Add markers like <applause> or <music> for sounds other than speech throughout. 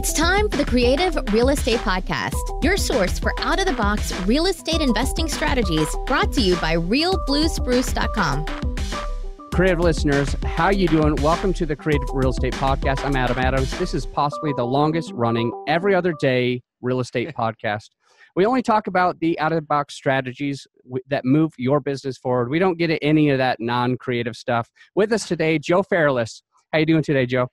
It's time for the Creative Real Estate Podcast, your source for out of the box real estate investing strategies brought to you by realbluespruce.com. Creative listeners, how you doing? Welcome to the Creative Real Estate Podcast. I'm Adam Adams. This is possibly the longest running every other day real estate <laughs> podcast. We only talk about the out of the box strategies that move your business forward. We don't get any of that non-creative stuff. With us today, Joe Fairless. How you doing today, Joe?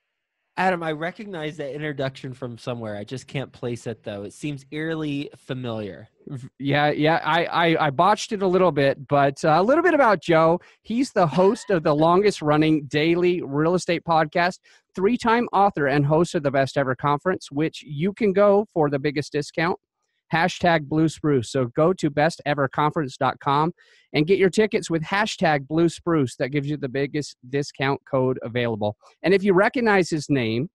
Adam, I recognize that introduction from somewhere. I just can't place it though. It seems eerily familiar. Yeah, yeah. I I, I botched it a little bit, but uh, a little bit about Joe. He's the host of the longest running daily real estate podcast, three time author and host of the Best Ever Conference, which you can go for the biggest discount hashtag blue spruce. So go to besteverconference.com and get your tickets with hashtag blue spruce. That gives you the biggest discount code available. And if you recognize his name,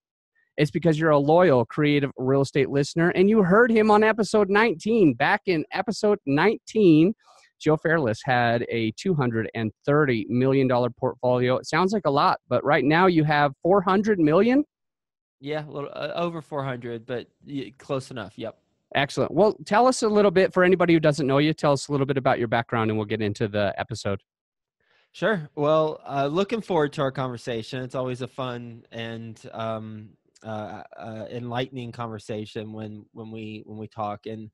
it's because you're a loyal creative real estate listener and you heard him on episode 19. Back in episode 19, Joe Fairless had a $230 million portfolio. It sounds like a lot, but right now you have 400 million. Yeah, a little uh, over 400, but close enough. Yep. Excellent. Well, tell us a little bit for anybody who doesn't know you. Tell us a little bit about your background, and we'll get into the episode. Sure. Well, uh, looking forward to our conversation. It's always a fun and um, uh, uh, enlightening conversation when when we when we talk. And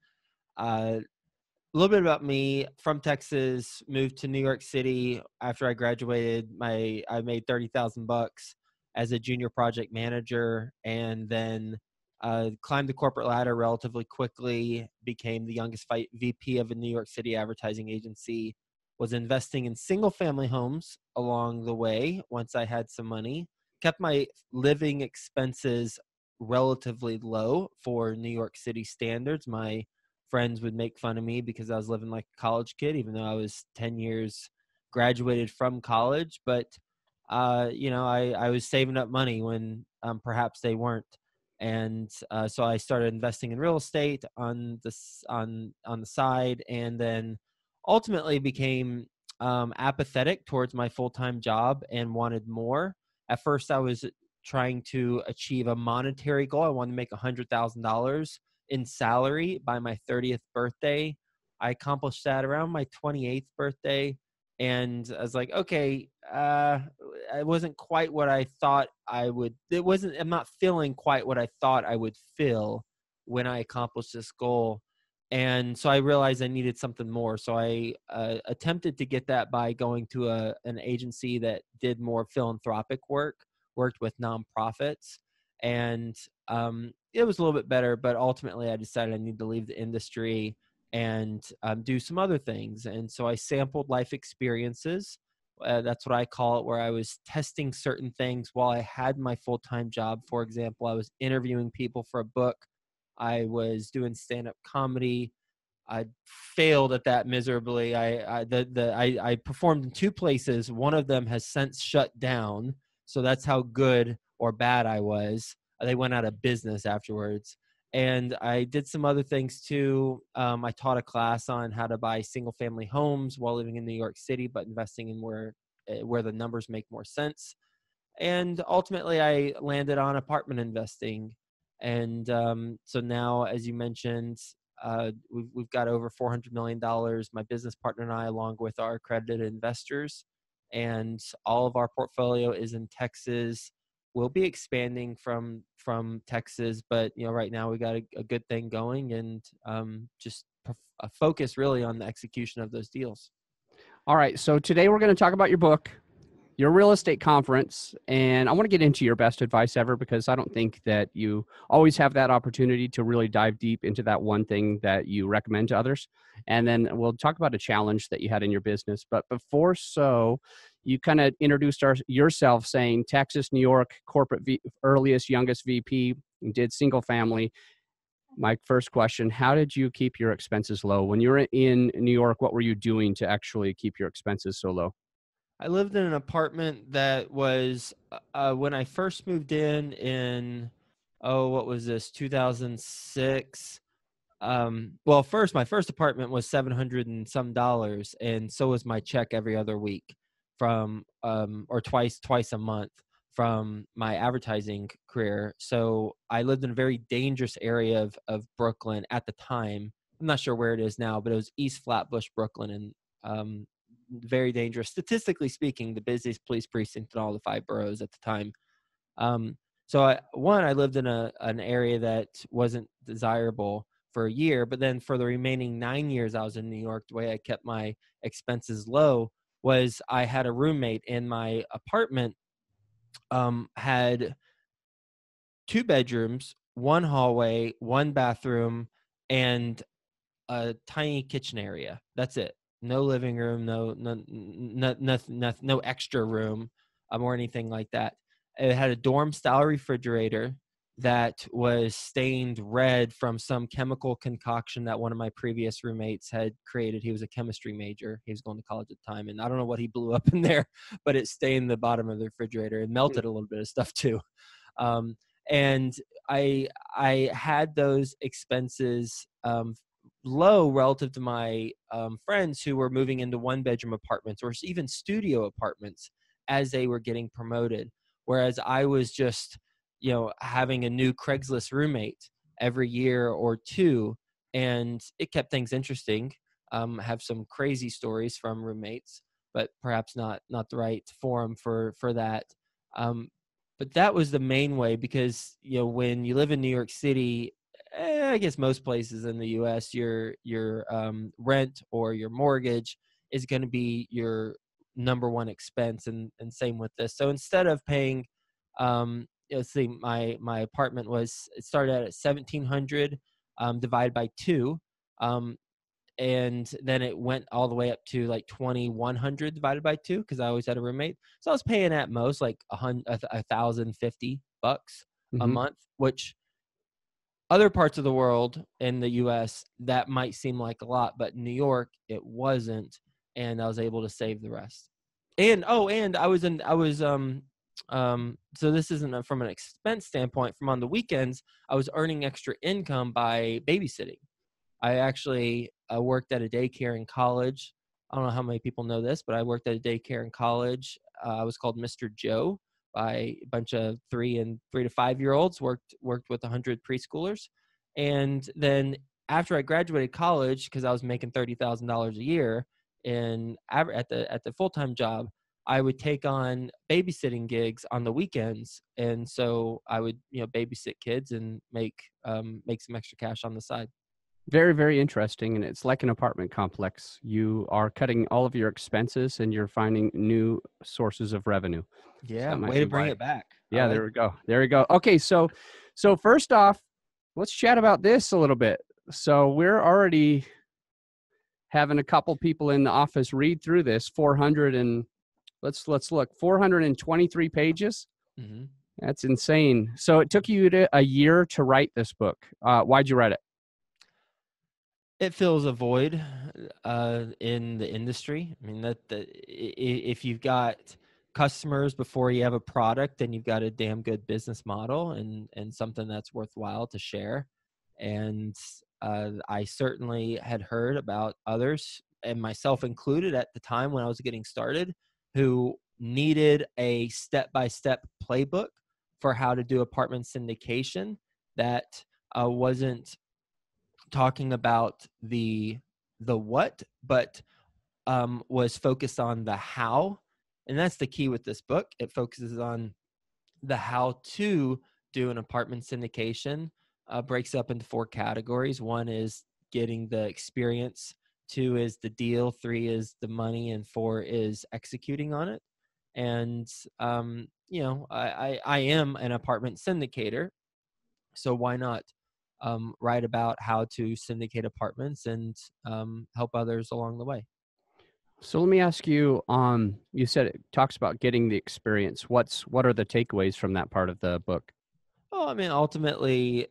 uh, a little bit about me. From Texas, moved to New York City after I graduated. My I made thirty thousand bucks as a junior project manager, and then uh, climbed the corporate ladder relatively quickly, became the youngest VP of a New York City advertising agency, was investing in single family homes along the way once I had some money, kept my living expenses relatively low for New York City standards. My friends would make fun of me because I was living like a college kid, even though I was 10 years graduated from college. But, uh, you know, I, I was saving up money when um, perhaps they weren't and uh, so I started investing in real estate on this on on the side, and then ultimately became um, apathetic towards my full time job and wanted more. At first, I was trying to achieve a monetary goal. I wanted to make hundred thousand dollars in salary by my 30th birthday. I accomplished that around my 28th birthday and I was like, okay, uh, it wasn't quite what I thought I would. It wasn't. I'm not feeling quite what I thought I would feel when I accomplished this goal, and so I realized I needed something more. So I uh, attempted to get that by going to a an agency that did more philanthropic work, worked with nonprofits, and um, it was a little bit better. But ultimately, I decided I need to leave the industry and um, do some other things. And so I sampled life experiences. Uh, that's what I call it, where I was testing certain things while I had my full time job. For example, I was interviewing people for a book, I was doing stand up comedy. I failed at that miserably. I, I the the I, I performed in two places. One of them has since shut down, so that's how good or bad I was. They went out of business afterwards and I did some other things too. Um, I taught a class on how to buy single family homes while living in New York City, but investing in where eh, where the numbers make more sense. And ultimately, I landed on apartment investing. And um, so now, as you mentioned, uh, we've, we've got over $400 million, my business partner and I, along with our accredited investors. And all of our portfolio is in Texas we'll be expanding from from Texas, but you know, right now we got a, a good thing going, and um, just a focus really on the execution of those deals. All right, so today we're going to talk about your book, your real estate conference, and I want to get into your best advice ever because I don't think that you always have that opportunity to really dive deep into that one thing that you recommend to others. And then we'll talk about a challenge that you had in your business. But before so, you kind of introduced our, yourself saying Texas, New York, corporate v, earliest, youngest VP, did single family. My first question How did you keep your expenses low? When you were in New York, what were you doing to actually keep your expenses so low? I lived in an apartment that was uh, uh when I first moved in in oh what was this 2006 um well first my first apartment was 700 and some dollars and so was my check every other week from um, or twice twice a month from my advertising career. So I lived in a very dangerous area of, of Brooklyn at the time. I'm not sure where it is now, but it was East Flatbush, Brooklyn, and um, very dangerous. Statistically speaking, the busiest police precinct in all the five boroughs at the time. Um, so I, one, I lived in a an area that wasn't desirable for a year, but then for the remaining nine years I was in New York, the way I kept my expenses low was I had a roommate in my apartment. Um, had two bedrooms, one hallway, one bathroom, and a tiny kitchen area. That's it. No living room, no no no no, no, no extra room, um, or anything like that. It had a dorm style refrigerator that was stained red from some chemical concoction that one of my previous roommates had created. He was a chemistry major. He was going to college at the time, and I don't know what he blew up in there, <laughs> but it stained the bottom of the refrigerator and melted a little bit of stuff too. Um, and I I had those expenses um, low relative to my um, friends who were moving into one bedroom apartments or even studio apartments as they were getting promoted, whereas I was just you know having a new craigslist roommate every year or two and it kept things interesting. Um, have some crazy stories from roommates but perhaps not not the right forum for for that. Um, but that was the main way because you know when you live in new york city eh, i guess most places in the us your your um, rent or your mortgage is going to be your number one expense and and same with this. So instead of paying um, let's see, my my apartment was it started at 1700 um, divided by two, um, and then it went all the way up to like 2100 divided by two because I always had a roommate. So I was paying at most like a hundred, a thousand fifty bucks mm-hmm. a month, which other parts of the world in the U.S. that might seem like a lot, but New York it wasn't, and I was able to save the rest. And oh, and I was in I was um um, so this isn't from an expense standpoint. From on the weekends, I was earning extra income by babysitting. I actually uh, worked at a daycare in college. I don't know how many people know this, but I worked at a daycare in college. Uh, I was called Mr. Joe by a bunch of three and three to five year olds. worked worked with a hundred preschoolers, and then after I graduated college, because I was making thirty thousand dollars a year in at the at the full time job, I would take on babysitting gigs on the weekends, and so I would you know babysit kids and make um, make some extra cash on the side. Very very interesting, and it's like an apartment complex. You are cutting all of your expenses, and you're finding new sources of revenue. Yeah, so way to bring why. it back. Yeah, like there we go. There we go. Okay, so so first off, let's chat about this a little bit. So we're already having a couple people in the office read through this 400 and let's let's look. 423 pages? Mm-hmm. that's insane. So it took you to, a year to write this book. Uh, why'd you write it? It fills a void uh, in the industry. I mean that the, if you've got customers before you have a product then you've got a damn good business model and and something that's worthwhile to share. And uh, i certainly had heard about others and myself included at the time when i was getting started who needed a step by step playbook for how to do apartment syndication that uh, wasn't talking about the the what but um, was focused on the how. And that's the key with this book. It focuses on the how to do an apartment syndication uh, breaks up into four categories. One is getting the experience two is the deal three is the money and four is executing on it. And um, you know I, I, I am an apartment syndicator so why not um, write about how to syndicate apartments and um, help others along the way? So let me ask you um you said it talks about getting the experience. What's what are the takeaways from that part of the book? Oh i mean ultimately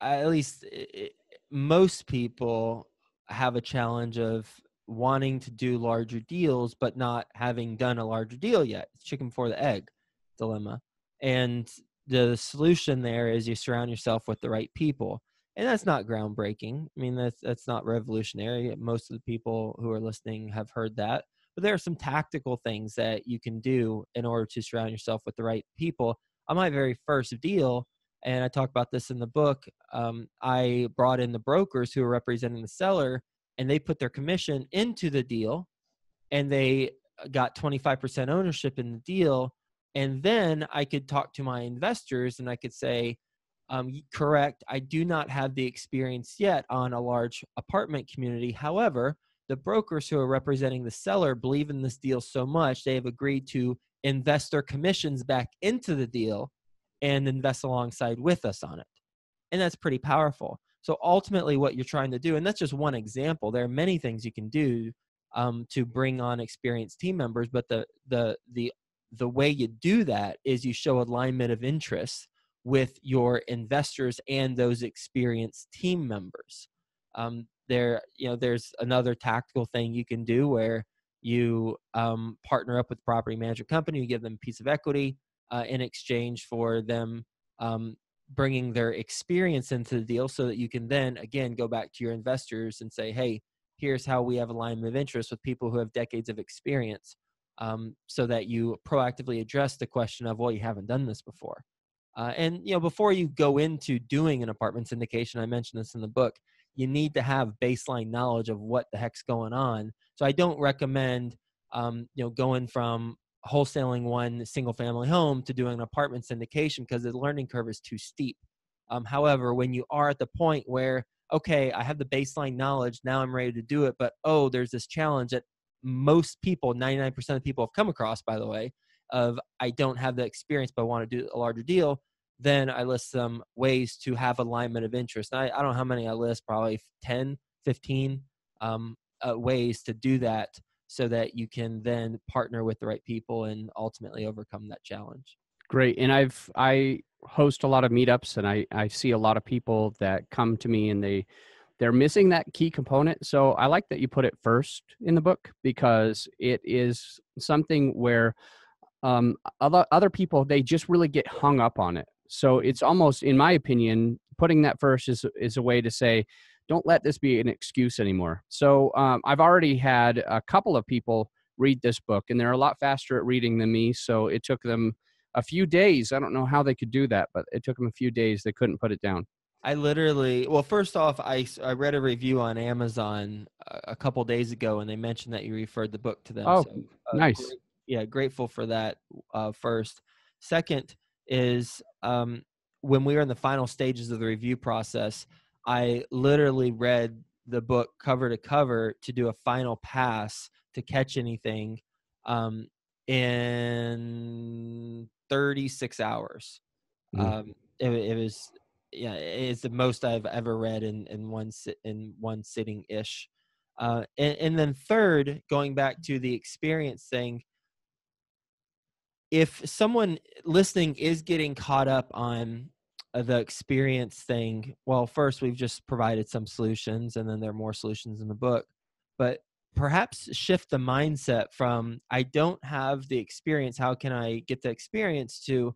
at least it, most people have a challenge of wanting to do larger deals but not having done a larger deal yet. It's chicken before the egg dilemma. And the solution there is you surround yourself with the right people. And that's not groundbreaking. I mean that's that's not revolutionary. Most of the people who are listening have heard that. But there are some tactical things that you can do in order to surround yourself with the right people. On my very first deal, and I talk about this in the book, um, I brought in the brokers who were representing the seller, and they put their commission into the deal, and they got 25% ownership in the deal. And then I could talk to my investors and I could say, um, correct, I do not have the experience yet on a large apartment community. However, the brokers who are representing the seller believe in this deal so much, they have agreed to invest their commissions back into the deal and invest alongside with us on it. And that's pretty powerful. So ultimately, what you're trying to do, and that's just one example, there are many things you can do um, to bring on experienced team members, but the the the the way you do that is you show alignment of interests with your investors and those experienced team members. Um, there, you know, there's another tactical thing you can do where you um, partner up with property management company, you give them a piece of equity uh, in exchange for them um, bringing their experience into the deal, so that you can then again go back to your investors and say, "Hey, here's how we have alignment of interest with people who have decades of experience." Um, so that you proactively address the question of, "Well, you haven't done this before." Uh, and you know, before you go into doing an apartment syndication, I mentioned this in the book. You need to have baseline knowledge of what the heck's going on. So I don't recommend, um, you know, going from wholesaling one single family home to doing an apartment syndication because the learning curve is too steep. Um, however, when you are at the point where okay, I have the baseline knowledge, now I'm ready to do it, but oh, there's this challenge that most people, 99% of people have come across, by the way, of I don't have the experience but I want to do a larger deal, then I list some ways to have alignment of interest. I, I don't know how many I list, probably 10, 15 um, uh, ways to do that so that you can then partner with the right people and ultimately overcome that challenge. Great. And I've, I host a lot of meetups and I, I see a lot of people that come to me and they, they're missing that key component. So I like that you put it first in the book because it is something where um, other other people they just really get hung up on it. So it's almost, in my opinion, putting that first is is a way to say, don't let this be an excuse anymore. So um, I've already had a couple of people read this book, and they're a lot faster at reading than me. So it took them a few days. I don't know how they could do that, but it took them a few days. They couldn't put it down. I literally, well, first off, I, I read a review on Amazon a, couple days ago, and they mentioned that you referred the book to them. Oh, so, uh, nice yeah, grateful for that uh, first. Second is um, when we were in the final stages of the review process, I literally read the book cover to cover to do a final pass to catch anything um, in 36 hours. Mm-hmm. Um, it, it, was yeah, it's the most I've ever read in in one sit in one sitting ish. Uh, and, and then third, going back to the experience thing, if someone listening is getting caught up on Uh, the experience thing, well, first we've just provided some solutions, and then there are more solutions in the book. But perhaps shift the mindset from I don't have the experience. How can I get the experience to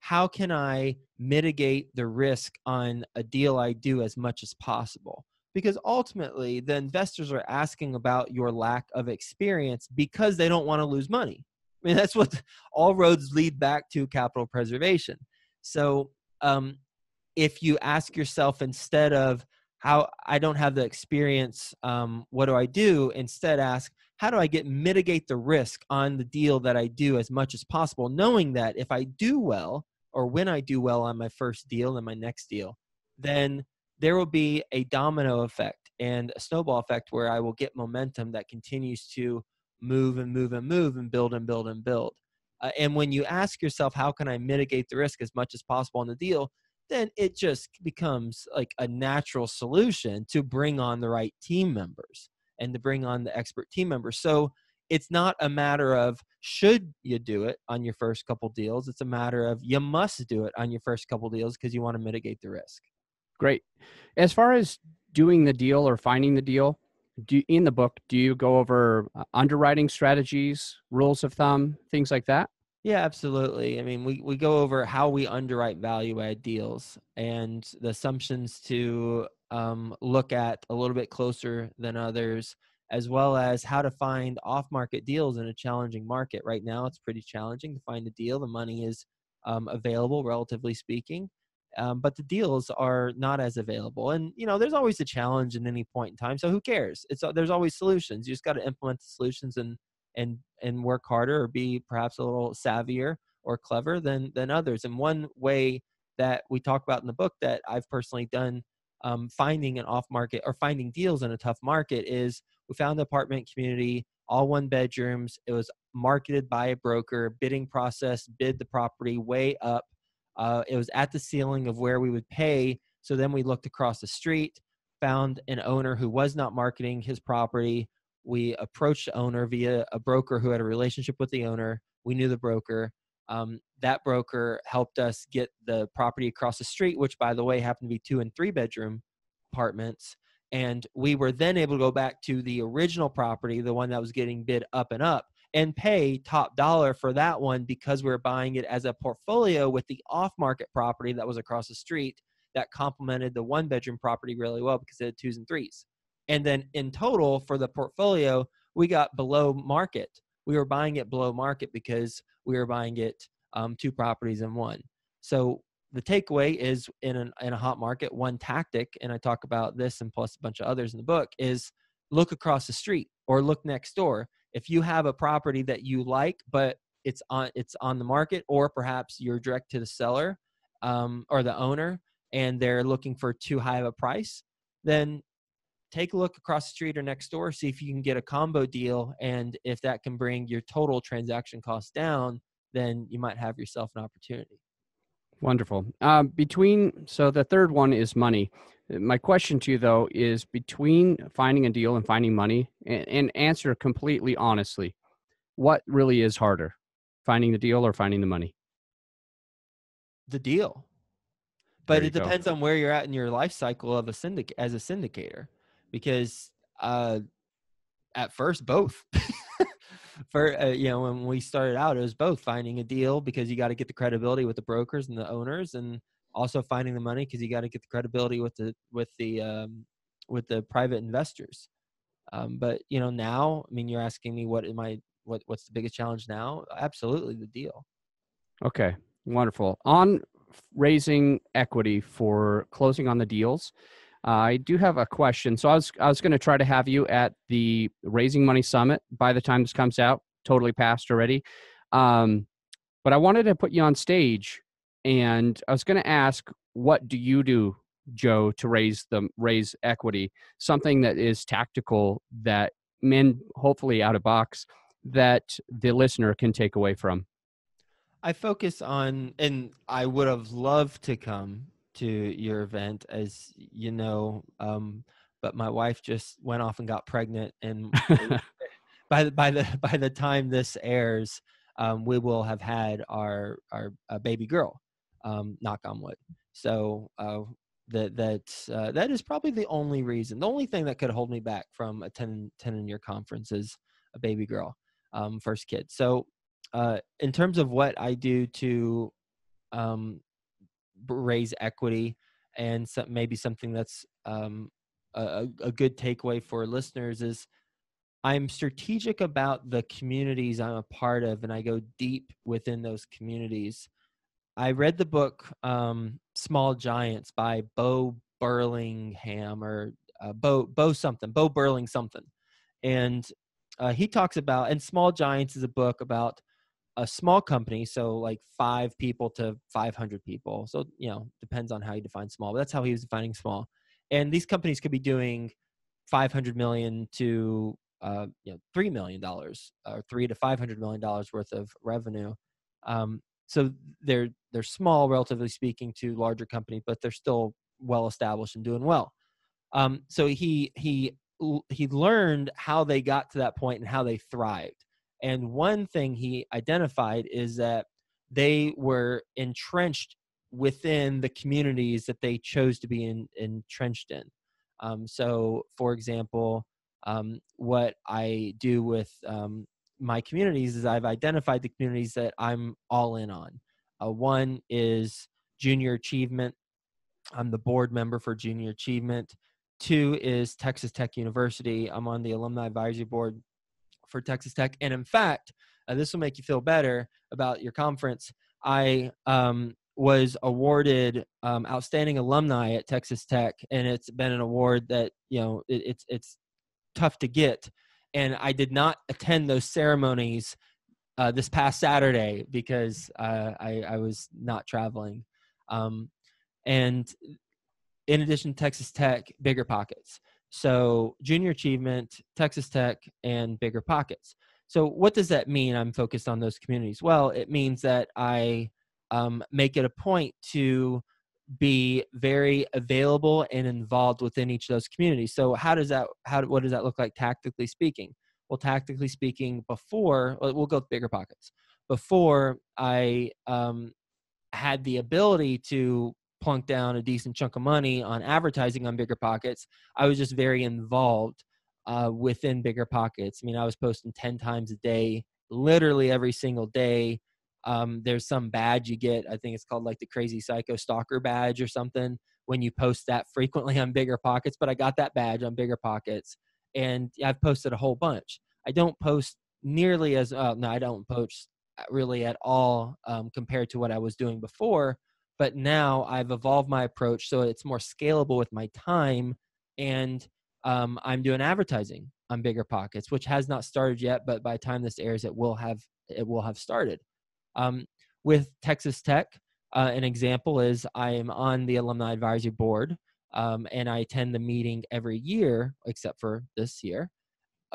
how can I mitigate the risk on a deal I do as much as possible? Because ultimately, the investors are asking about your lack of experience because they don't want to lose money. I mean, that's what <laughs> all roads lead back to capital preservation. So, um, if you ask yourself instead of how I don't have the experience, um, what do I do? Instead, ask how do I get mitigate the risk on the deal that I do as much as possible, knowing that if I do well or when I do well on my first deal and my next deal, then there will be a domino effect and a snowball effect where I will get momentum that continues to move and move and move and build and build and build. Uh, and when you ask yourself, how can I mitigate the risk as much as possible on the deal? Then it just becomes like a natural solution to bring on the right team members and to bring on the expert team members. So it's not a matter of should you do it on your first couple deals. It's a matter of you must do it on your first couple deals because you want to mitigate the risk. Great. As far as doing the deal or finding the deal, do in the book do you go over uh, underwriting strategies rules of thumb things like that yeah absolutely i mean we, we go over how we underwrite value add deals and the assumptions to um, look at a little bit closer than others as well as how to find off market deals in a challenging market. Right now, it's pretty challenging to find a deal. The money is um, available, relatively speaking. Um, but the deals are not as available, and you know there's always a challenge in any point in time. So who cares? It's uh, there's always solutions. You just got to implement the solutions and and and work harder, or be perhaps a little savvier or clever than than others. And one way that we talk about in the book that I've personally done um, finding an off market or finding deals in a tough market is we found an apartment community, all one bedrooms. It was marketed by a broker, bidding process, bid the property way up. Uh, it was at the ceiling of where we would pay. So then we looked across the street, found an owner who was not marketing his property. We approached the owner via a broker who had a relationship with the owner. We knew the broker. Um, that broker helped us get the property across the street, which, by the way, happened to be two and three bedroom apartments. And we were then able to go back to the original property, the one that was getting bid up and up, and pay top dollar for that one because we're buying it as a portfolio with the off market property that was across the street that complemented the one bedroom property really well because it had twos and threes. And then in total for the portfolio, we got below market. We were buying it below market because we were buying it um, two properties in one. So the takeaway is in, an, in a hot market, one tactic, and I talk about this and plus a bunch of others in the book, is look across the street or look next door. If you have a property that you like, but it's on it's on the market, or perhaps you're direct to the seller um, or the owner, and they're looking for too high of a price, then take a look across the street or next door, see if you can get a combo deal, and if that can bring your total transaction cost down, then you might have yourself an opportunity. Wonderful. Um, between so the third one is money. My question to you though is between finding a deal and finding money, and, and answer completely honestly, what really is harder, finding the deal or finding the money? The deal, but it depends go. on where you're at in your life cycle of a syndic as a syndicator, because uh, at first both. <laughs> for uh, you know when we started out it was both finding a deal because you got to get the credibility with the brokers and the owners and also finding the money because you got to get the credibility with the with the um, with the private investors. Um, but you know now i mean you're asking me what am i what what's the biggest challenge now? Absolutely the deal. Okay wonderful. On raising equity for closing on the deals I do have a question. So I was I was going to try to have you at the Raising Money Summit by the time this comes out. Totally passed already. Um, but I wanted to put you on stage, and I was going to ask, what do you do, Joe, to raise the raise equity? Something that is tactical that men hopefully out of box that the listener can take away from. I focus on, and I would have loved to come to your event, as you know. Um, but my wife just went off and got pregnant, and <laughs> by the by the <laughs> by the time this airs, um, we will have had our our uh, baby girl. Um, knock on wood. So uh, that that uh, that is probably the only reason, the only thing that could hold me back from attending attending your conference is a baby girl, um, first kid. So uh, in terms of what I do to um, raise equity and some, maybe something that's um, a, a good takeaway for listeners is I'm strategic about the communities I'm a part of, and I go deep within those communities. I read the book um, Small Giants by Bo Burlingham or uh, Bo Bo something, Bo Burling something, and uh, he talks about and Small Giants is a book about a small company, so like five people to 500 people. So, you know, depends on how you define small, but that's how he was defining small. And these companies could be doing 500 million to, uh, you know, $3 million or three to $500 million worth of revenue. Um, so they're, they're small, relatively speaking, to larger companies, but they're still well established and doing well. Um, so he, he, he learned how they got to that point and how they thrived and one thing he identified is that they were entrenched within the communities that they chose to be in, entrenched in. Um, so, for example, um, what I do with um, my communities is I've identified the communities that I'm all in on. Uh, one is junior achievement. I'm the board member for junior achievement. two is Texas Tech University. I'm on the alumni advisory board for Texas Tech, and in fact, uh, this will make you feel better about your conference. I um, was awarded um, outstanding alumni at Texas Tech, and it's been an award that you know it, it's it's tough to get. And I did not attend those ceremonies uh, this past Saturday because uh, I, I, was not traveling. Um, and in addition, Texas Tech, Bigger Pockets. So junior achievement, Texas Tech, and Bigger Pockets. So what does that mean? I'm focused on those communities. Well, it means that I um, make it a point to be very available and involved within each of those communities. So how does that how what does that look like tactically speaking? Well, tactically speaking, before we'll go with bigger pockets. Before I um, had the ability to plunk down a decent chunk of money on advertising on bigger pockets, I was just very involved uh, within bigger pockets. I mean, I was posting ten times a day, literally every single day um, there's some badge you get. I think it's called like the Crazy Psycho Stalker badge or something when you post that frequently on Bigger Pockets. But I got that badge on Bigger Pockets, and I've posted a whole bunch. I don't post nearly as uh, no, I don't post really at all um, compared to what I was doing before. But now I've evolved my approach so it's more scalable with my time, and um, I'm doing advertising on Bigger Pockets, which has not started yet. But by the time this airs, it will have it will have started. Um, with Texas Tech, uh, an example is I am on the alumni advisory board um, and I attend the meeting every year, except for this year.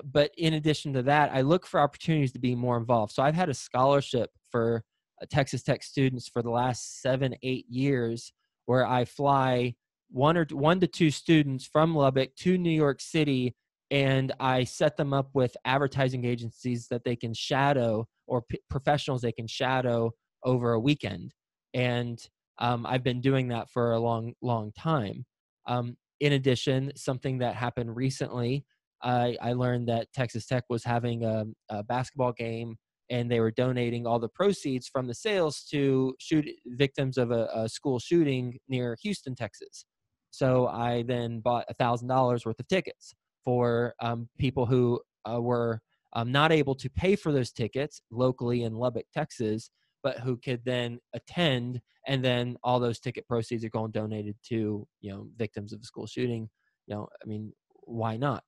But in addition to that, I look for opportunities to be more involved. So I've had a scholarship for Texas Tech students for the last seven, eight years, where I fly one or one to two students from Lubbock to New York City, and I set them up with advertising agencies that they can shadow or p- professionals they can shadow over a weekend. And um, I've been doing that for a long, long time. Um, in addition, something that happened recently, I, I learned that Texas Tech was having a, a, basketball game and they were donating all the proceeds from the sales to shoot victims of a, a school shooting near Houston, Texas. So I then bought a thousand dollars worth of tickets for um, people who uh, were um, not able to pay for those tickets locally in Lubbock, Texas, but who could then attend, and then all those ticket proceeds are going donated to you know victims of a school shooting. You know, I mean, why not?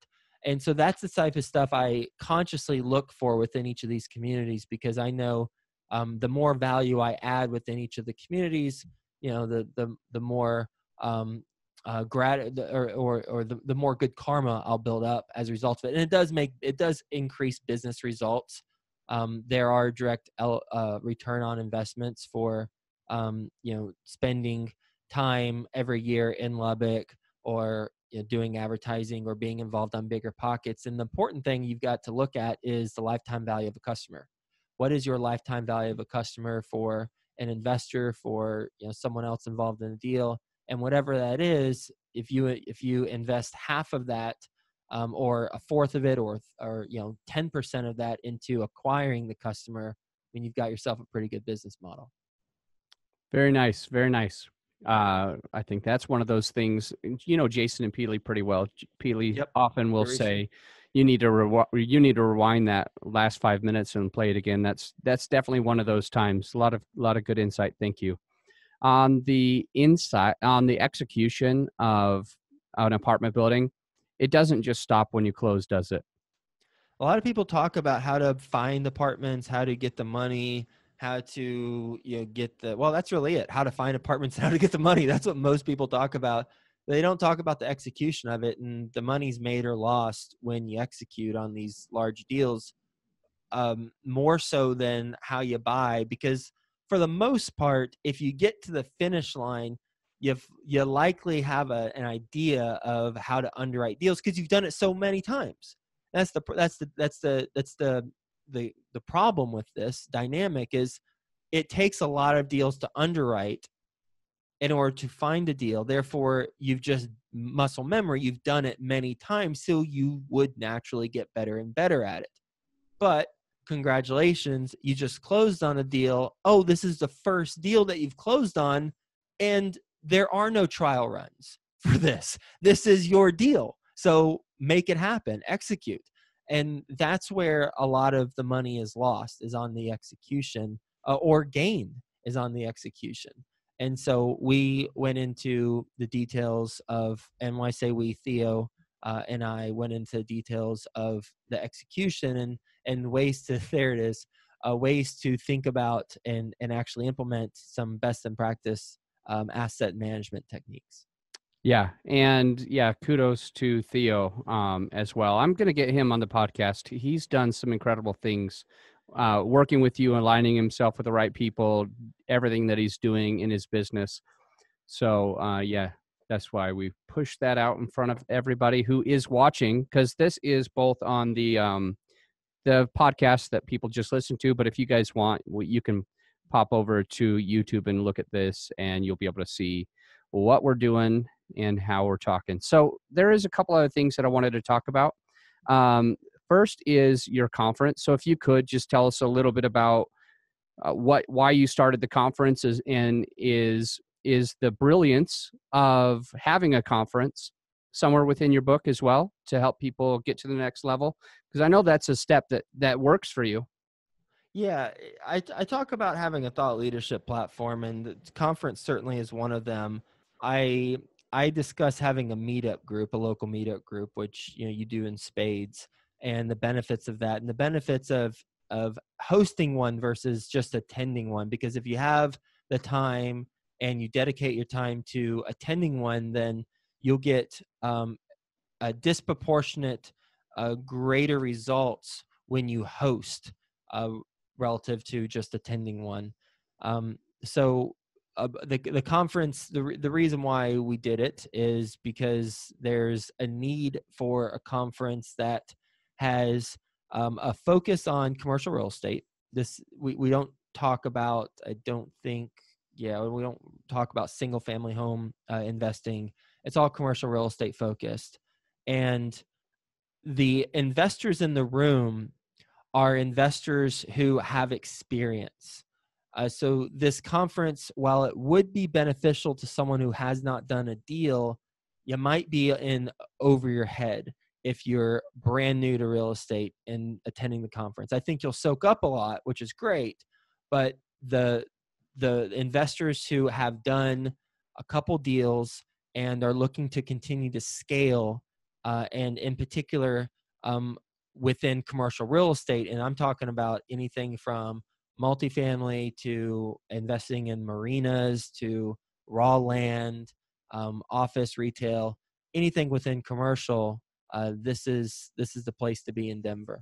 And so that's the type of stuff I consciously look for within each of these communities because I know um, the more value I add within each of the communities, you know, the the the more um, uh, grat or, or, or the, the more good karma I'll build up as a result of it. And it does make, it does increase business results. Um, there are direct uh, return on investments for, um, you know, spending time every year in Lubbock or you know, doing advertising or being involved on bigger pockets. And the important thing you've got to look at is the lifetime value of a customer. What is your lifetime value of a customer for an investor, for you know someone else involved in the deal? and whatever that is if you if you invest half of that um, or a fourth of it or or you know 10% of that into acquiring the customer i mean you've got yourself a pretty good business model very nice very nice uh, I think that's one of those things. You know, Jason and Pili pretty well. Pili yep. often will Very say, "You need to re- you need to rewind that last five minutes and play it again." That's that's definitely one of those times. A lot of a lot of good insight. Thank you on the inside on the execution of an apartment building it doesn't just stop when you close does it a lot of people talk about how to find apartments how to get the money how to you know get the well that's really it how to find apartments <laughs> how to get the money that's what most people talk about they don't talk about the execution of it and the money's made or lost when you execute on these large deals um, more so than how you buy because for the most part, if you get to the finish line, you've you likely have a, an idea of how to underwrite deals because you've done it so many times. That's the that's the that's the that's the the the problem with this dynamic is it takes a lot of deals to underwrite in order to find a deal. Therefore, you've just muscle memory. You've done it many times, so you would naturally get better and better at it. But congratulations, you just closed on a deal. Oh, this is the first deal that you've closed on, and there are no trial runs <laughs> for this. This is your deal. So make it happen, execute. And that's where a lot of the money is lost is on the execution uh, or gain is on the execution. And so we went into the details of, and when I say we, Theo uh, and I went into details of the execution and, and ways to, <laughs> there it is, uh, ways to think about and, and actually implement some best in practice um, asset management techniques. Yeah, and yeah, kudos to Theo um, as well. I'm going to get him on the podcast. He's done some incredible things, uh, working with you, aligning himself with the right people, everything that he's doing in his business. So uh, yeah, that's why we push that out in front of everybody who is watching, because this is both on the um, the podcast that people just listen to, but if you guys want, you can pop over to YouTube and look at this, and you'll be able to see what we're doing and how we're talking. So there is a couple other things that I wanted to talk about. Um, first is your conference. So if you could just tell us a little bit about uh, what why you started the conference is, and is is the brilliance of having a conference somewhere within your book as well to help people get to the next level because i know that's a step that that works for you yeah i, I talk about having a thought leadership platform and the conference certainly is one of them i I discuss having a meetup group, a local meetup group, which you know you do in spades, and the benefits of that, and the benefits of of hosting one versus just attending one. Because if you have the time and you dedicate your time to attending one, then you'll get um, a disproportionate, uh, greater results when you host uh, relative to just attending one. Um, so uh, the the conference the the reason why we did it is because there's a need for a conference that has um, a focus on commercial real estate. This we we don't talk about. I don't think. Yeah, we don't talk about single family home uh, investing. It's all commercial real estate focused, and the investors in the room are investors who have experience uh, so this conference, while it would be beneficial to someone who has not done a deal, you might be in over your head if you're brand new to real estate and attending the conference. I think you'll soak up a lot, which is great, but the the investors who have done a couple deals and are looking to continue to scale, uh, and in particular um, within commercial real estate, and I'm talking about anything from multifamily to investing in marinas to raw land, um, office, retail, anything within commercial. Uh, this is this is the place to be in Denver.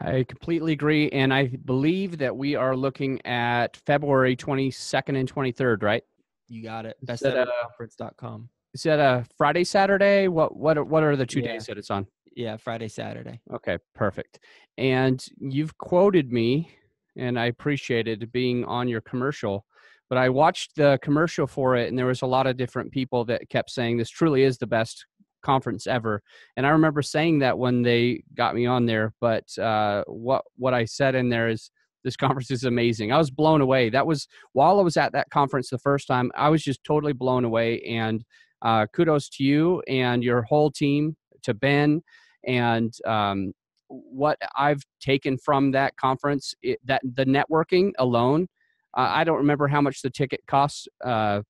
I completely agree, and I believe that we are looking at February twenty second and twenty third, right? You got it. Besteverconference.com. Is that a Friday, Saturday? What what what are the two yeah. days that it's on? Yeah, Friday, Saturday. Okay, perfect. And you've quoted me and I appreciated being on your commercial. But I watched the commercial for it, and there was a lot of different people that kept saying this truly is the best conference ever. And I remember saying that when they got me on there. But uh, what what I said in there is this conference is amazing. I was blown away. That was while I was at that conference the first time. I was just totally blown away. And uh, kudos to you and your whole team, to Ben, and um, what I've taken from that conference, it, that the networking alone, uh, I don't remember how much the ticket costs, uh,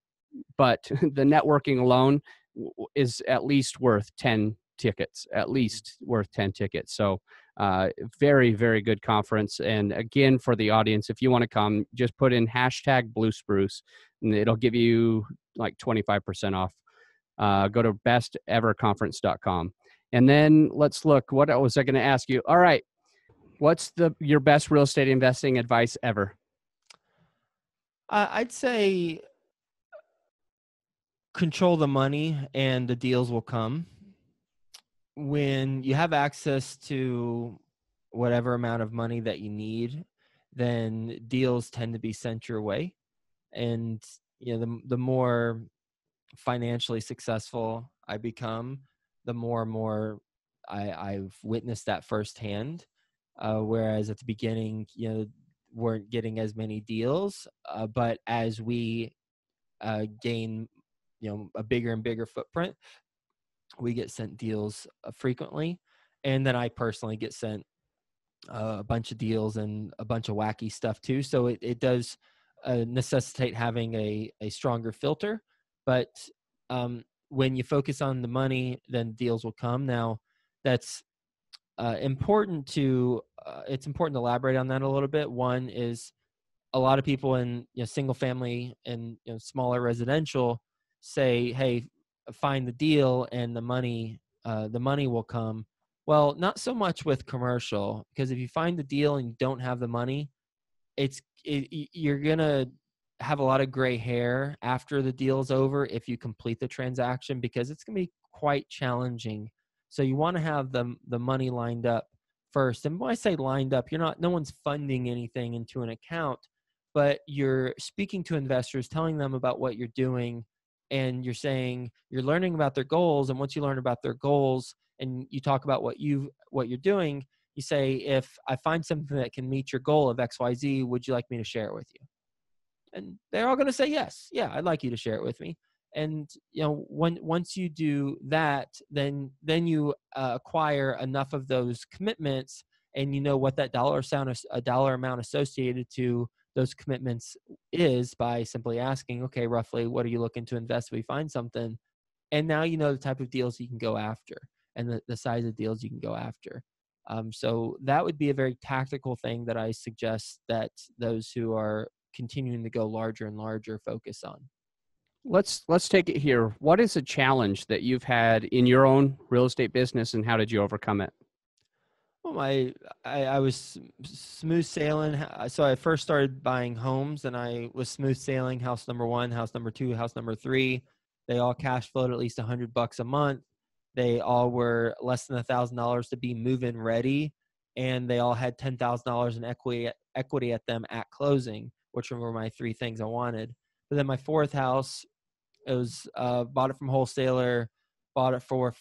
but <laughs> the networking alone is at least worth 10 tickets, at least worth 10 tickets. So, uh, very, very good conference. And again, for the audience, if you want to come, just put in hashtag blue spruce and it'll give you like 25% off. Uh, go to besteverconference.com. And then let's look. What was I going to ask you? All right. What's the your best real estate investing advice ever? Uh, I'd say control the money and the deals will come. When you have access to whatever amount of money that you need, then deals tend to be sent your way. And you know, the the more financially successful I become, the more and more I, I've witnessed that firsthand. Uh, whereas at the beginning, you know, weren't getting as many deals. Uh, but as we uh, gain you know a bigger and bigger footprint we get sent deals uh, frequently and then i personally get sent uh, a bunch of deals and a bunch of wacky stuff too so it, it does uh, necessitate having a, a stronger filter but um, when you focus on the money then deals will come. Now that's uh, important to uh, it's important to elaborate on that a little bit. One is a lot of people in you know, single family and you know, smaller residential say hey find the deal and the money uh, the money will come. Well not so much with commercial because if you find the deal and you don't have the money it's it, you're gonna have a lot of gray hair after the deal's over if you complete the transaction because it's gonna be quite challenging. So you want to have the the money lined up first. And when i say lined up you're not no one's funding anything into an account but you're speaking to investors telling them about what you're doing and you're saying you're learning about their goals and once you learn about their goals and you talk about what you what you're doing you say if i find something that can meet your goal of xyz would you like me to share it with you and they're all going to say yes yeah i'd like you to share it with me and you know when once you do that then then you uh, acquire enough of those commitments and you know what that dollar sound a dollar amount associated to those commitments is by simply asking, okay, roughly, what are you looking to invest we find something? And now you know the type of deals you can go after and the, the size of deals you can go after. Um, so that would be a very tactical thing that I suggest that those who are continuing to go larger and larger focus on. Let's let's take it here. What is a challenge that you've had in your own real estate business, and how did you overcome it? Well, my I, I was smooth sailing. So I first started buying homes, and I was smooth sailing. House number one, house number two, house number three. They all cash flowed at least a hundred bucks a month. They all were less than a thousand dollars to be move-in ready, and they all had ten thousand dollars in equity equity at them at closing, which were my three things I wanted. But then my fourth house, it was uh, bought it from wholesaler, bought it for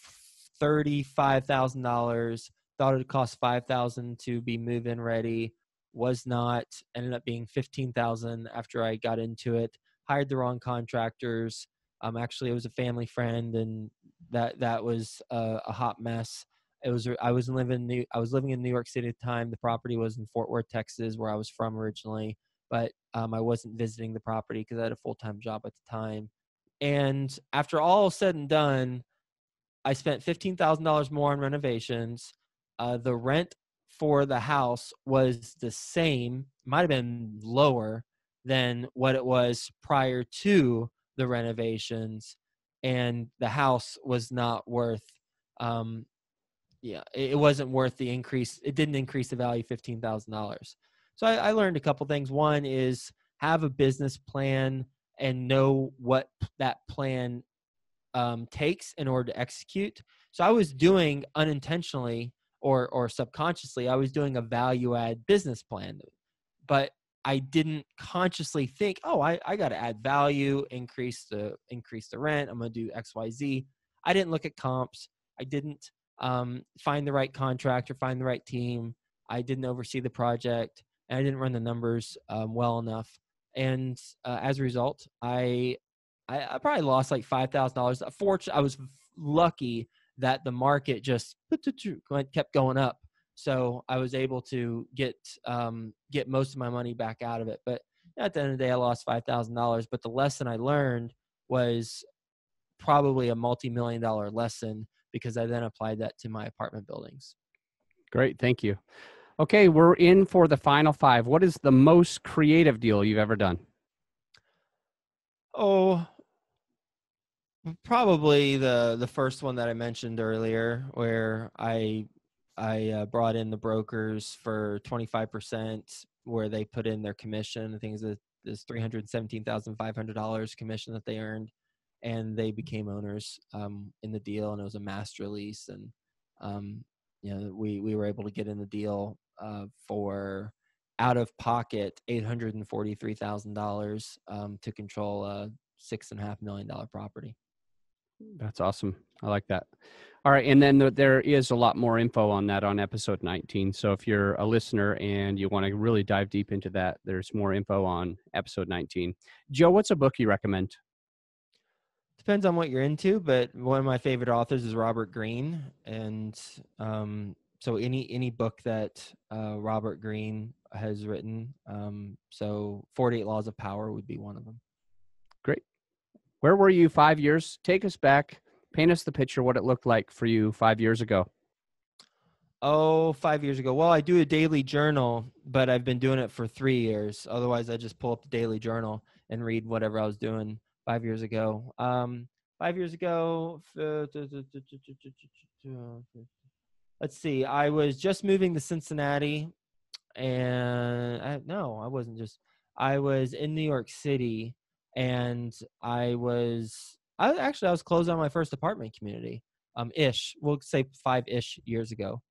thirty-five thousand dollars thought it would cost 5000 to be move-in ready was not ended up being 15000 after i got into it hired the wrong contractors um actually it was a family friend and that that was a, a hot mess it was i was living new i was living in new york city at the time the property was in fort worth texas where i was from originally but um, i wasn't visiting the property because i had a full-time job at the time and after all said and done i spent $15000 more on renovations uh, the rent for the house was the same, might have been lower than what it was prior to the renovations, and the house was not worth. Um, yeah, it wasn't worth the increase. It didn't increase the value fifteen thousand dollars. So I, I learned a couple things. One is have a business plan and know what that plan um, takes in order to execute. So I was doing unintentionally or or subconsciously i was doing a value add business plan but i didn't consciously think oh i, I got to add value increase the increase the rent i'm to do xyz i didn't look at comps i didn't um, find the right contractor find the right team i didn't oversee the project and i didn't run the numbers um, well enough and uh, as a result i I, I probably lost like five thousand dollars. Fortunately, I was lucky that the market just kept going up. So I was able to get um, get most of my money back out of it. But at the end of the day, I lost five thousand dollars. But the lesson I learned was probably a multi-million dollar lesson because I then applied that to my apartment buildings. Great, thank you. Okay, we're in for the final five. What is the most creative deal you've ever done? Oh, Probably the the first one that I mentioned earlier, where I I uh, brought in the brokers for twenty five percent, where they put in their commission. I think it's this three hundred seventeen thousand five hundred dollars commission that they earned, and they became owners um, in the deal, and it was a master lease, and um, you know we we were able to get in the deal uh, for out of pocket eight hundred and forty three thousand um, dollars to control a six and a half million dollar property. That's awesome. I like that. All right. And then there is a lot more info on that on episode 19. So if you're a listener and you want to really dive deep into that, there's more info on episode 19. Joe, what's a book you recommend? depends on what you're into, but one of my favorite authors is Robert Greene, and um, so any any book that uh, Robert Greene has written. Um, so 48 Laws of Power would be one of them. Great. Where were you five years? Take us back. Paint us the picture what it looked like for you five years ago. Oh, five years ago. Well, I do a daily journal, but I've been doing it for three years. Otherwise, I just pull up the daily journal and read whatever I was doing five years ago. Um, five years ago, let's see, I was just moving to Cincinnati, and I, no, I wasn't just. I was in New York City, and I was. I actually I was closed on my first apartment community. Um, ish. We'll say five ish years ago.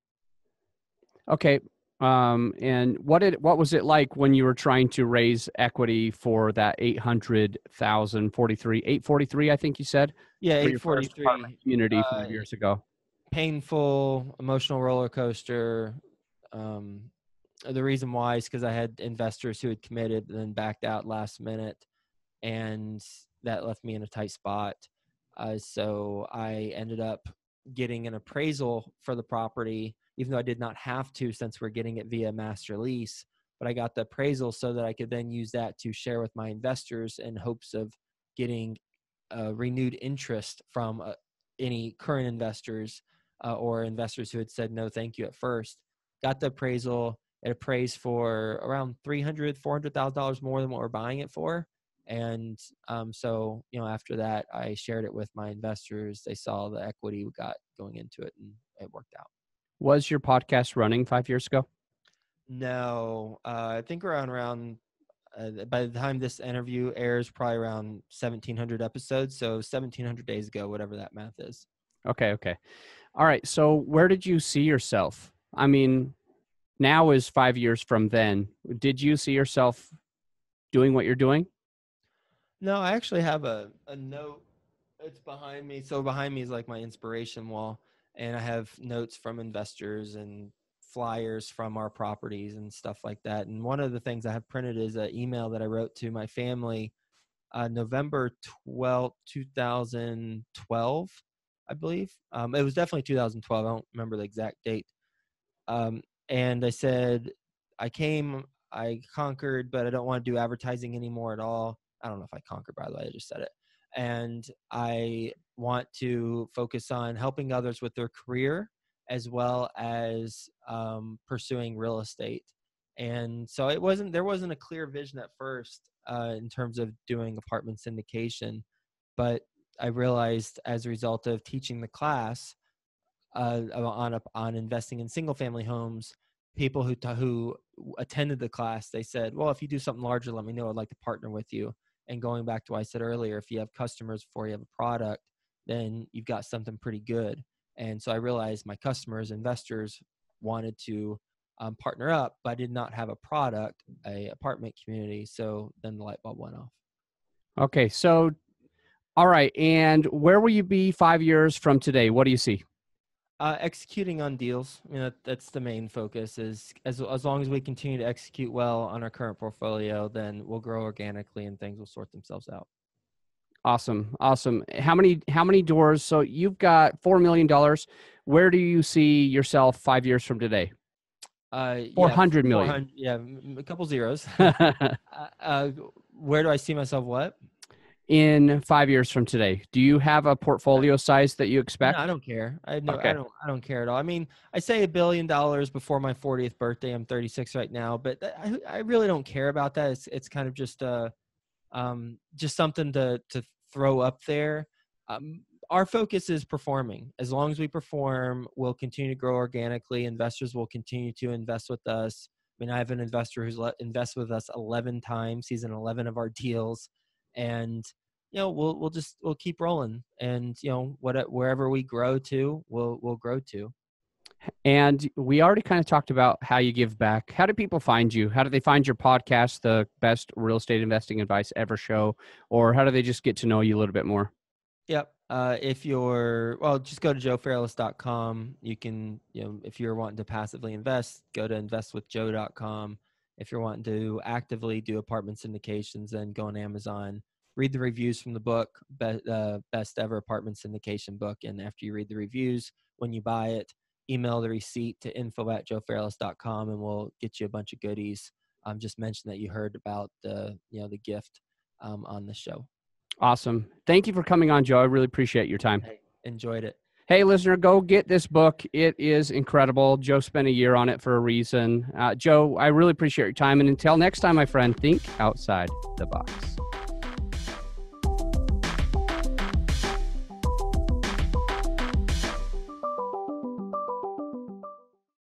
Okay. Um, and what did what was it like when you were trying to raise equity for that eight hundred thousand forty three eight forty three? I think you said. Yeah, eight forty three community uh, five years ago. Painful, emotional roller coaster. Um, the reason why is because I had investors who had committed and then backed out last minute, and that left me in a tight spot. Uh, so I ended up getting an appraisal for the property even though I did not have to since we're getting it via master lease. But I got the appraisal so that I could then use that to share with my investors in hopes of getting renewed interest from uh, any current investors uh, or investors who had said no thank you at first. Got the appraisal. It appraised for around three hundred, four hundred thousand dollars more than what we're buying it for. And um, so, you know, after that, I shared it with my investors. They saw the equity we got going into it, and it worked out. Was your podcast running five years ago? No, uh, I think around around uh, by the time this interview airs, probably around 1700 episodes. So 1700 days ago, whatever that math is. Okay. Okay. All right. So where did you see yourself? I mean, now is five years from then. Did you see yourself doing what you're doing? No, I actually have a, a note. It's behind me. So behind me is like my inspiration wall and I have notes from investors and flyers from our properties and stuff like that. And one of the things I have printed is an email that I wrote to my family uh, November 12th, 2012, I believe. Um, it was definitely 2012. I don't remember the exact date. Um, and I said, I came, I conquered, but I don't want to do advertising anymore at all. I don't know if I conquered, by the way, I just said it and I want to focus on helping others with their career as well as um, pursuing real estate. And so it wasn't there wasn't a clear vision at first uh, in terms of doing apartment syndication, but I realized as a result of teaching the class uh, on on investing in single family homes, people who who attended the class they said, "Well, if you do something larger, let me know. I'd like to partner with you." And going back to what I said earlier, if you have customers before you have a product, then you've got something pretty good. And so I realized my customers, investors wanted to um, partner up, but I did not have a product, a apartment community. So then the light bulb went off. Okay. So, all right. And where will you be five years from today? What do you see? Uh, executing on deals. I mean, that, that's the main focus. Is as as long as we continue to execute well on our current portfolio, then we'll grow organically and things will sort themselves out. Awesome, awesome. How many how many doors? So you've got four million dollars. Where do you see yourself five years from today? Uh, four hundred yeah, million. Yeah, a couple zeros. <laughs> <laughs> uh, uh, where do I see myself? What? In five years from today? Do you have a portfolio size that you expect? No, I don't care. I no, okay. I don't. I don't care at all. I mean, I say a billion dollars before my 40th birthday. I'm 36 right now, but I, I really don't care about that. It's it's kind of just uh, um, just something to to throw up there. Um, our focus is performing. As long as we perform, we'll continue to grow organically. Investors will continue to invest with us. I mean, I have an investor who's let, invested with us 11 times. He's in 11 of our deals and you know we'll we'll just we'll keep rolling and you know what wherever we grow to we'll we'll grow to. And we already kind of talked about how you give back. How do people find you? How do they find your podcast the best real estate investing advice ever show? Or how do they just get to know you a little bit more? Yep uh, if you're well just go to joefairless.com you can you know if you're wanting to passively invest go to investwithjoe.com if you're wanting to actively do apartment syndications, then go on Amazon read the reviews from the book, be, uh, best ever apartment syndication book. And after you read the reviews, when you buy it, email the receipt to info at joefairless.com and we'll get you a bunch of goodies. Um, just mention that you heard about the, you know, the gift um, on the show. Awesome. Thank you for coming on, Joe. I really appreciate your time. Hey, enjoyed it. Hey, listener, go get this book. It is incredible. Joe spent a year on it for a reason. Uh, Joe, I really appreciate your time. And until next time, my friend, think outside the box.